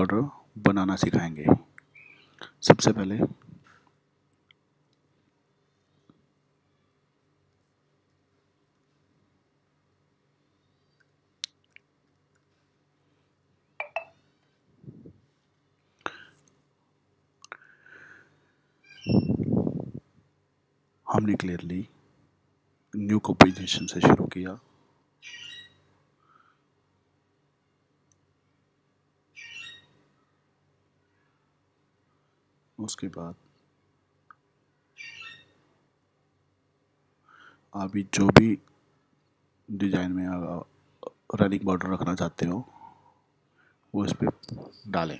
Border बनाना सिखाएँगे। सबसे पहले हमने क्लियरली न्यू कंपोजिशन से शुरू किया। उसके बाद। अभी जो भी डिज़ाइन में रनिंग बॉर्डर रखना चाहते हो, वो इस पर डालें।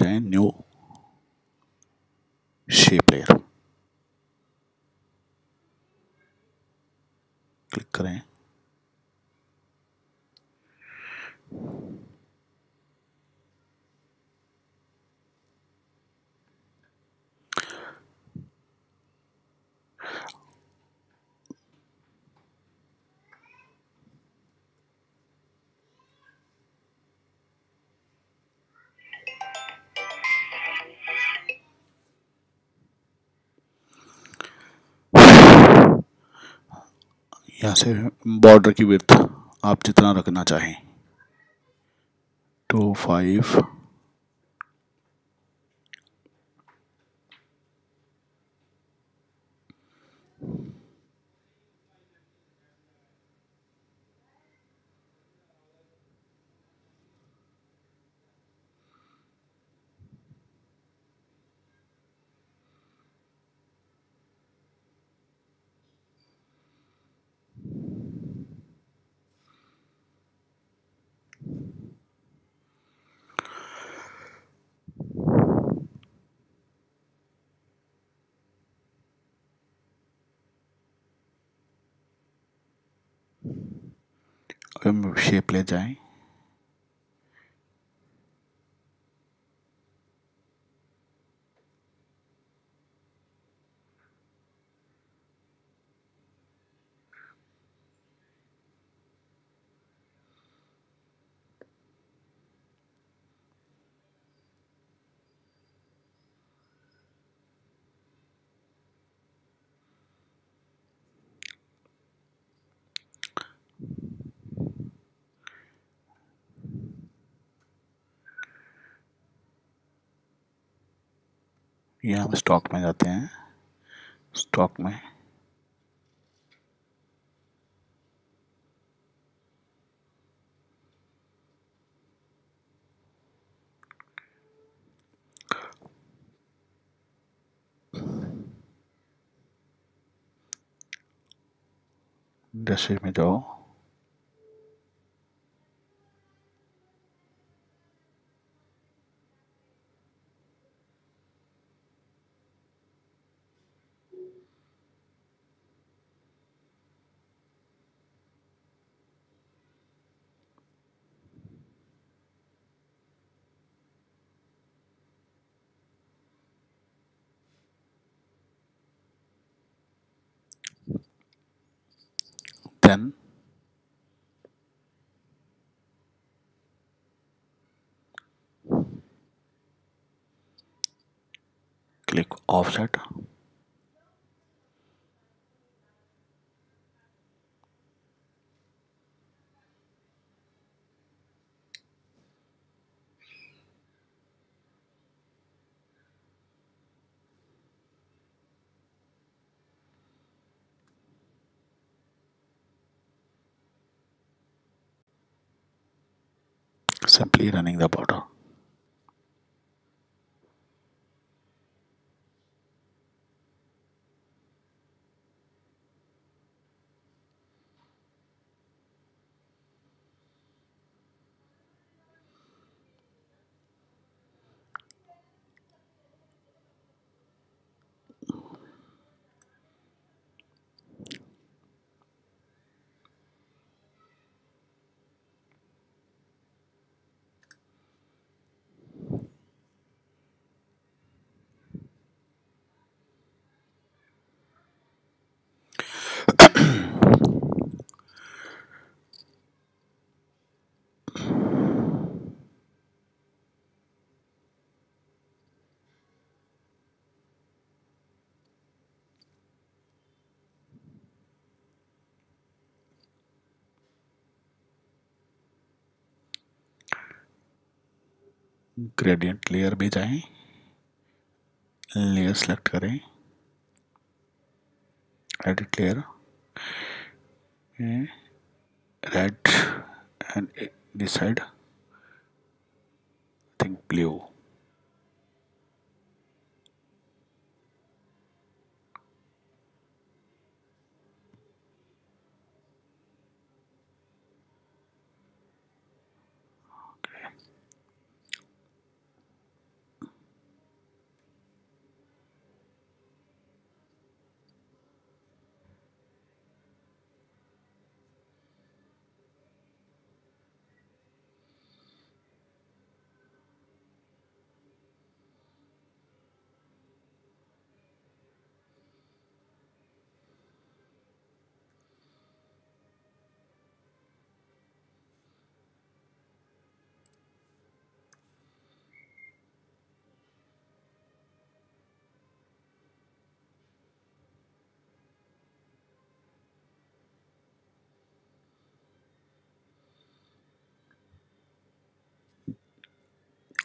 आप प्लेयर यहाँ से बॉर्डर की विर्थ आप जितना रखना चाहें। टू फाइव शेप ले जाएँ। ये हम स्टॉक में जाते हैं। स्टॉक में। इंडस्ट्री में जाओ। Then click offset running the bottle. Gradient layer में जाएँ लेयर सेलेक्ट करें edit layer red and decide think blue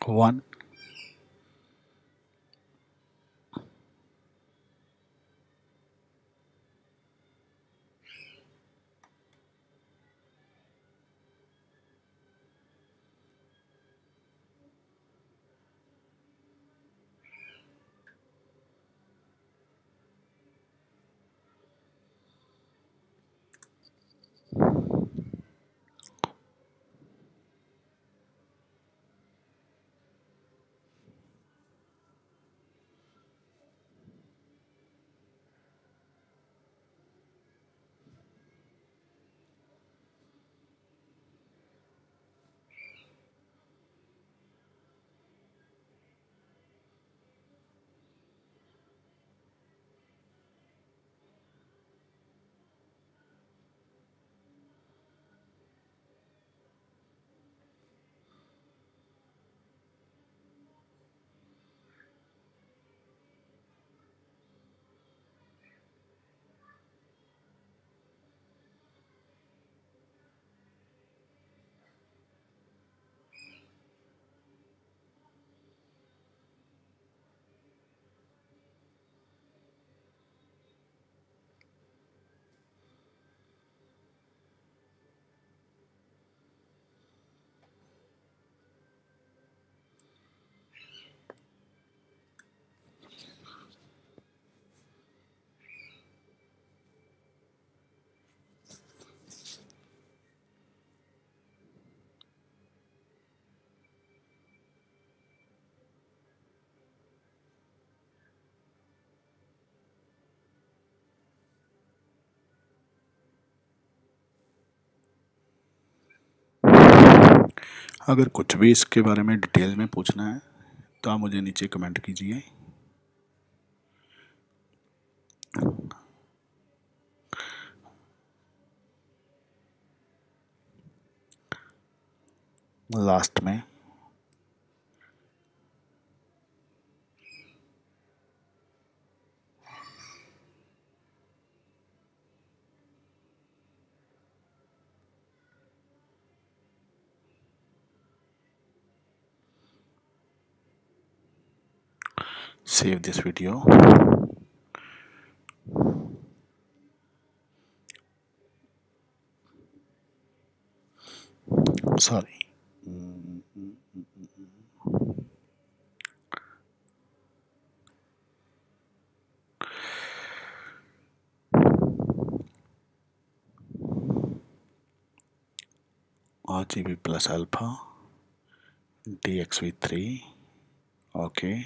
one अगर कुछ भी इसके बारे में डिटेल में पूछना है तो आप मुझे नीचे कमेंट कीजिए। लास्ट में save this video. Sorry. RGB plus alpha DXV3 okay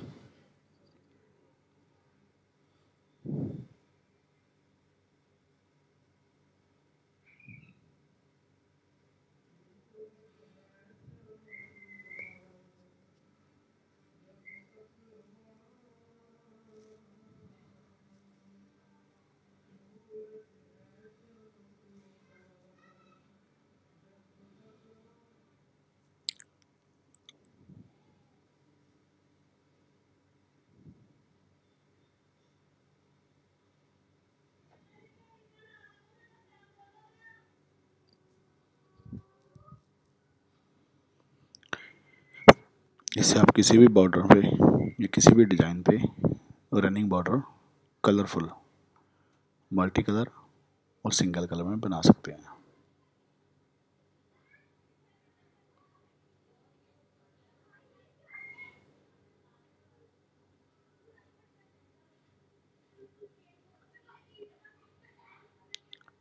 इससे आप किसी भी बॉर्डर पे या किसी भी डिज़ाइन पे running border colourful multi colour और सिंगल कलर में बना सकते हैं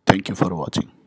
Thank you for watching.